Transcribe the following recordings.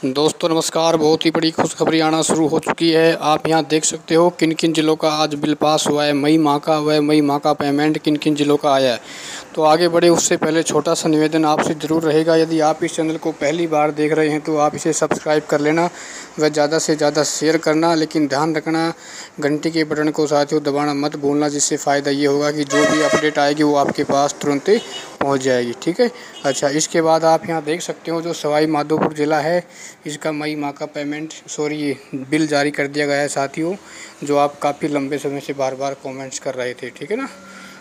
दोस्तों, नमस्कार। बहुत ही बड़ी खुशखबरी आना शुरू हो चुकी है। आप यहाँ देख सकते हो किन किन ज़िलों का आज बिल पास हुआ है। मई माह का हुआ है। मई माह का पेमेंट किन किन ज़िलों का आया है। तो आगे बढ़े, उससे पहले छोटा सा निवेदन आपसे ज़रूर रहेगा। यदि आप इस चैनल को पहली बार देख रहे हैं तो आप इसे सब्सक्राइब कर लेना। व ज़्यादा से ज़्यादा शेयर करना, लेकिन ध्यान रखना, घंटी के बटन को साथियों दबाना मत भूलना, जिससे फ़ायदा ये होगा कि जो भी अपडेट आएगी वो आपके पास तुरंत पहुँच जाएगी, ठीक है? अच्छा इसके बाद आप यहाँ देख सकते हो जो सवाई माधोपुर ज़िला है, इसका मई माह का पेमेंट, सॉरी, बिल जारी कर दिया गया है साथियों, जो आप काफ़ी लंबे समय से बार बार कमेंट्स कर रहे थे, ठीक है ना?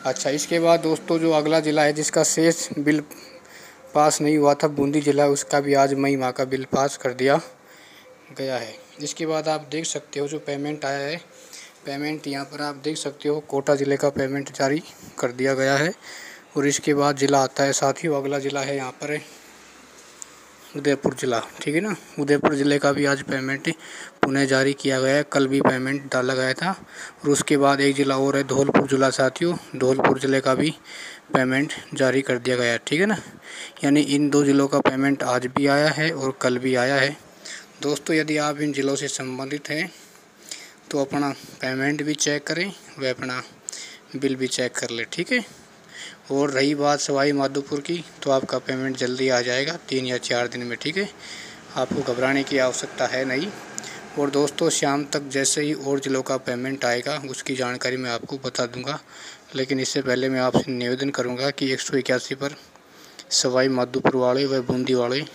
अच्छा इसके बाद दोस्तों जो अगला ज़िला है, जिसका शेष बिल पास नहीं हुआ था, बूंदी ज़िला, उसका भी आज मई माह का बिल पास कर दिया। गया है। इसके बाद आप देख सकते हो जो पेमेंट आया है। पेमेंट यहाँ पर आप देख सकते हो कोटा ज़िले का पेमेंट जारी कर दिया गया है और इसके बाद ज़िला आता है। साथ ही अगला ज़िला है यहाँ पर उदयपुर ज़िला, ठीक है ना? उदयपुर ज़िले का भी आज पेमेंट पुनः जारी किया गया है। कल भी पेमेंट डाला गया था और उसके बाद एक ज़िला और है धौलपुर ज़िला, साथियों। धौलपुर ज़िले का भी पेमेंट जारी कर दिया गया है, ठीक है ना? यानी इन दो ज़िलों का पेमेंट आज भी आया है और कल भी आया है। दोस्तों, यदि आप इन ज़िलों से संबंधित हैं तो अपना पेमेंट भी चेक करें, व अपना बिल भी चेक कर लें, ठीक है? और रही बात सवाई माधोपुर की तो आपका पेमेंट जल्दी आ जाएगा तीन या चार दिन में, ठीक है? आपको घबराने की आवश्यकता है नहीं। और दोस्तों, शाम तक जैसे ही और ज़िलों का पेमेंट आएगा, उसकी जानकारी मैं आपको बता दूँगा। लेकिन इससे पहले मैं आपसे निवेदन करूँगा कि एक सौ इक्यासी पर सवाई माधोपुर वाले व बूंदी वाले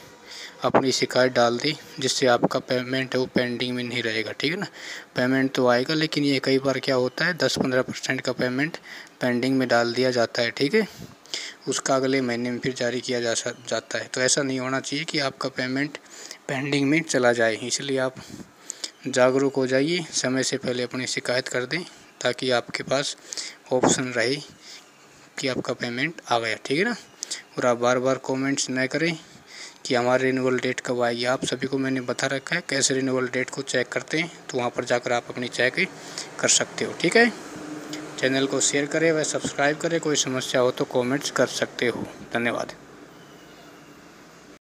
अपनी शिकायत डाल दी, जिससे आपका पेमेंट है वो पेंडिंग में नहीं रहेगा, ठीक है ना? पेमेंट तो आएगा, लेकिन ये कई बार क्या होता है दस पंद्रह परसेंट का पेमेंट पेंडिंग में डाल दिया जाता है, ठीक है? उसका अगले महीने में फिर जारी किया जा जाता है। तो ऐसा नहीं होना चाहिए कि आपका पेमेंट पेंडिंग में चला जाए। इसलिए आप जागरूक हो जाइए, समय से पहले अपनी शिकायत कर दें, ताकि आपके पास ऑप्शन रहे कि आपका पेमेंट आ गया, ठीक है ना? और आप बार बार कमेंट्स न करें। कि हमारा रिन्यूअल डेट कब आएगी? आप सभी को मैंने बता रखा है, कैसे रिन्यूअल डेट को चेक करते हैं तो वहाँ पर जाकर आप अपनी चेक कर सकते हो, ठीक है? चैनल को शेयर करें व सब्सक्राइब करें, कोई समस्या हो तो कमेंट्स कर सकते हो। धन्यवाद।